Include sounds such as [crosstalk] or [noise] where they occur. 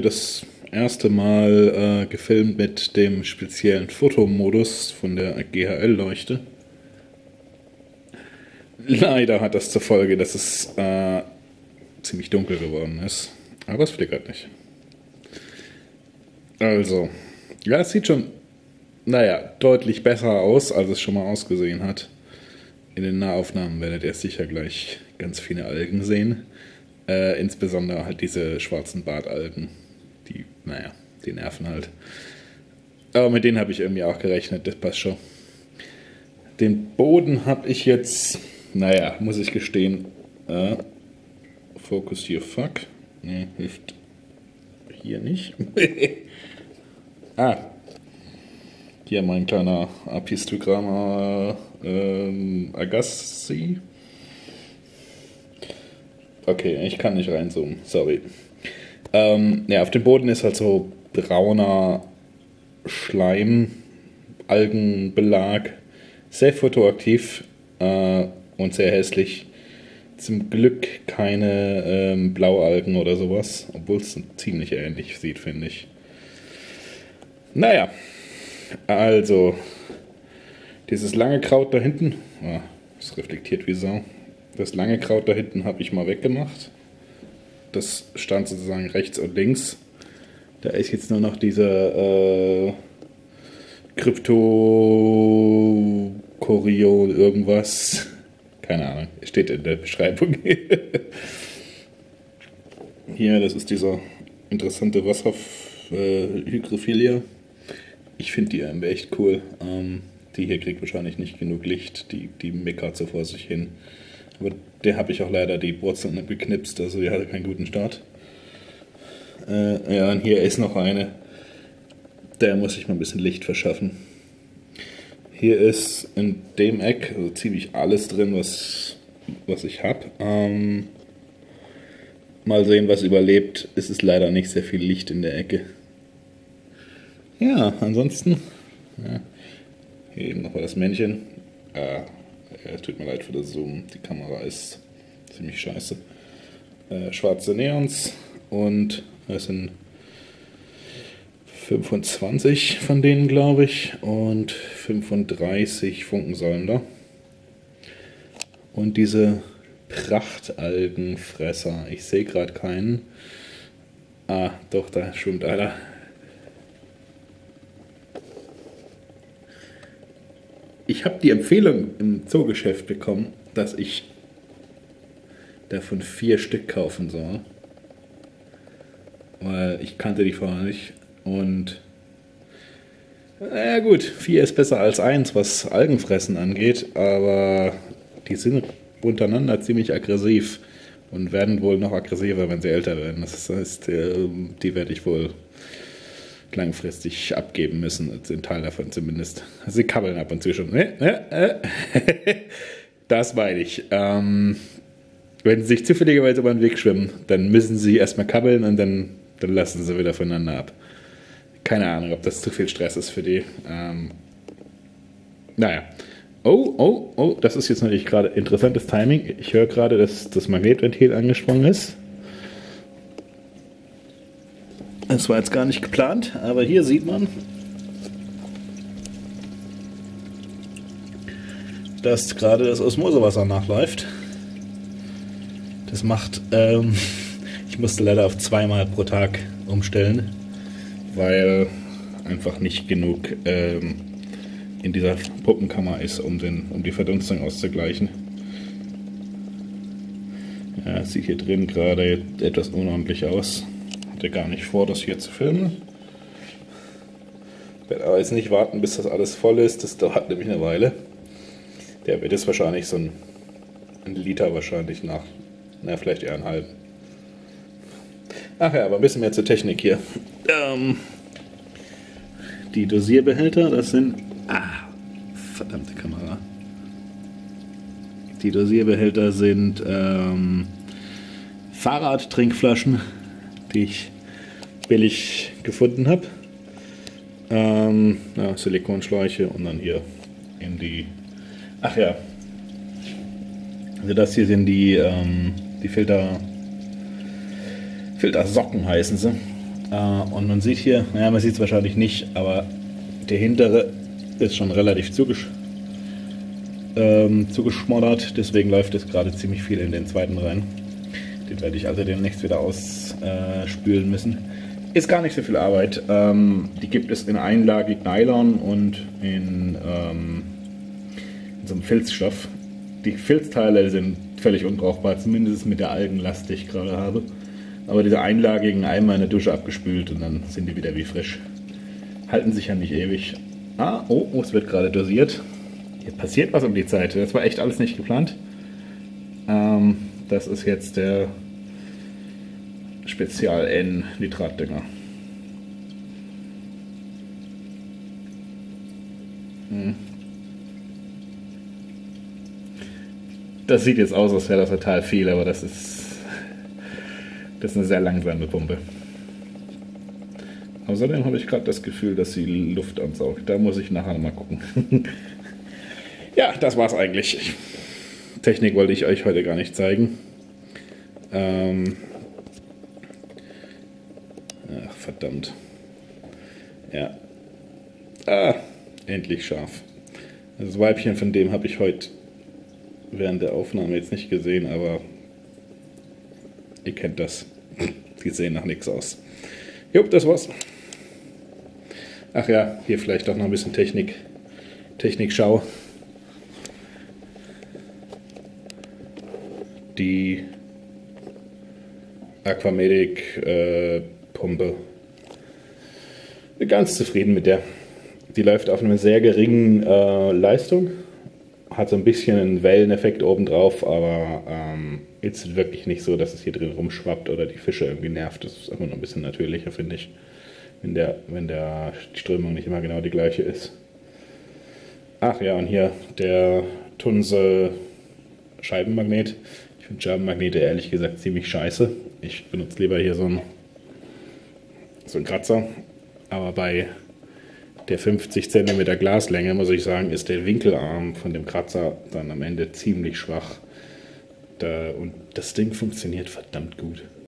das erste Mal äh, gefilmt mit dem speziellen Fotomodus von der GHL-Leuchte. Leider hat das zur Folge, dass es äh, ziemlich dunkel geworden ist. Aber es flickert nicht. Also, ja, es sieht schon, naja, deutlich besser aus, als es schon mal ausgesehen hat. In den Nahaufnahmen werdet ihr sicher gleich ganz viele Algen sehen. Äh, insbesondere halt diese schwarzen Bartalgen. Naja, die nerven halt. Aber mit denen habe ich irgendwie auch gerechnet, das passt schon. Den Boden habe ich jetzt, naja, muss ich gestehen, äh, Focus hier, fuck. Nee, hilft hier nicht. [laughs] ah, hier mein kleiner Apistogramma ähm, Agassi. Okay, ich kann nicht reinzoomen, sorry. Ähm, ja, auf dem Boden ist halt so brauner Schleim, Algenbelag, sehr fotoaktiv äh, und sehr hässlich. Zum Glück keine ähm, Blaualgen oder sowas, obwohl es ziemlich ähnlich sieht, finde ich. Naja, also dieses lange Kraut da hinten, ah, es reflektiert wie Sau. Das lange Kraut da hinten habe ich mal weggemacht. Das stand sozusagen rechts und links. Da ist jetzt nur noch dieser äh, Krypto-Choriol irgendwas. Keine Ahnung, steht in der Beschreibung. [laughs] Hier, das ist dieser interessante Wasserhygrophilia. Äh, ich finde die irgendwie echt cool. Ähm, die hier kriegt wahrscheinlich nicht genug Licht. Die, die meckert so vor sich hin. Aber der habe ich auch leider die Wurzeln geknipst, also die hatte keinen guten Start. Äh, ja, und hier ist noch eine. Der muss ich mal ein bisschen Licht verschaffen. Hier ist in dem Eck also ziemlich alles drin, was, was ich habe. Ähm, mal sehen, was überlebt. Es ist leider nicht sehr viel Licht in der Ecke. Ja, ansonsten. Ja, hier eben noch mal das Männchen. Äh, es tut mir leid für das Zoom. Die Kamera ist ziemlich scheiße. Äh, schwarze Neons und es sind 25 von denen, glaube ich, und 35 Funkensäulen Und diese Prachtalgenfresser, ich sehe gerade keinen. Ah, doch, da schwimmt einer. Ich habe die Empfehlung im Zoogeschäft bekommen, dass ich davon vier Stück kaufen soll. Weil ich kannte die vorher nicht. Und naja gut, vier ist besser als eins, was Algenfressen angeht, aber die sind untereinander ziemlich aggressiv und werden wohl noch aggressiver, wenn sie älter werden. Das heißt, äh, die werde ich wohl langfristig abgeben müssen, ein Teil davon zumindest. Sie kabbeln ab und zu schon. [laughs] Das meine ich. Ähm, wenn sie sich zufälligerweise über den Weg schwimmen, dann müssen sie erstmal kabbeln und dann, dann lassen sie wieder voneinander ab. Keine Ahnung, ob das zu viel Stress ist für die. Ähm, naja. Oh, oh, oh, das ist jetzt natürlich gerade interessantes Timing. Ich höre gerade, dass das Magnetventil angesprungen ist. Das war jetzt gar nicht geplant, aber hier sieht man, dass gerade das Osmosewasser nachläuft. Das macht, ähm, [laughs] ich musste leider auf zweimal pro Tag umstellen, weil einfach nicht genug ähm, in dieser Puppenkammer ist, um, den, um die Verdunstung auszugleichen. Ja, sieht hier drin gerade etwas unordentlich aus hatte gar nicht vor, das hier zu filmen. Ich werde aber jetzt nicht warten, bis das alles voll ist. Das dauert nämlich eine Weile. Der wird jetzt wahrscheinlich so ein, ein Liter wahrscheinlich nach. Na, vielleicht eher einen halben. Ach ja, aber ein bisschen mehr zur Technik hier. Ähm, die Dosierbehälter, das sind. Ah, verdammte Kamera. Die Dosierbehälter sind ähm, Fahrradtrinkflaschen, die ich billig gefunden habe. Ähm, ja, Silikonschläuche und dann hier in die. Ach ja. Also das hier sind die, ähm, die Filter. Filtersocken heißen sie. Äh, und man sieht hier, naja, man sieht es wahrscheinlich nicht, aber der hintere ist schon relativ zugesch ähm, zugeschmoddert, deswegen läuft es gerade ziemlich viel in den zweiten rein. Den werde ich also demnächst wieder ausspülen müssen. Ist gar nicht so viel Arbeit. Ähm, die gibt es in einlagig Nylon und in, ähm, in so einem Filzstoff. Die Filzteile sind völlig unbrauchbar, zumindest mit der Algenlast, die ich gerade habe. Aber diese einlagigen einmal in der Dusche abgespült und dann sind die wieder wie frisch. Halten sich ja nicht ewig. Ah, oh, oh es wird gerade dosiert. Hier passiert was um die Zeit. Das war echt alles nicht geplant. Ähm, das ist jetzt der Spezial N Nitratdünger. Hm. Das sieht jetzt aus, als wäre das total viel, aber das ist, das ist eine sehr langsame Pumpe. Außerdem habe ich gerade das Gefühl, dass sie Luft ansaugt. Da muss ich nachher mal gucken. [laughs] ja, das war's eigentlich. Technik wollte ich euch heute gar nicht zeigen. Ähm verdammt. Ja. Ah, endlich scharf. Das Weibchen von dem habe ich heute während der Aufnahme jetzt nicht gesehen, aber ihr kennt das. Die sehen nach nichts aus. Jo, das war's. Ach ja, hier vielleicht auch noch ein bisschen Technik. Technikschau. Die Aquamedic äh, Pumpe. Ganz zufrieden mit der. Die läuft auf einer sehr geringen äh, Leistung. Hat so ein bisschen einen Welleneffekt obendrauf, aber ähm, jetzt wirklich nicht so, dass es hier drin rumschwappt oder die Fische irgendwie nervt. Das ist einfach noch ein bisschen natürlicher, finde ich wenn, der, wenn der, die Strömung nicht immer genau die gleiche ist. Ach ja, und hier der Tunse Scheibenmagnet. Ich finde Scheibenmagnete ehrlich gesagt ziemlich scheiße. Ich benutze lieber hier so einen, so einen Kratzer. Aber bei der 50 cm Glaslänge, muss ich sagen, ist der Winkelarm von dem Kratzer dann am Ende ziemlich schwach. Da, und das Ding funktioniert verdammt gut.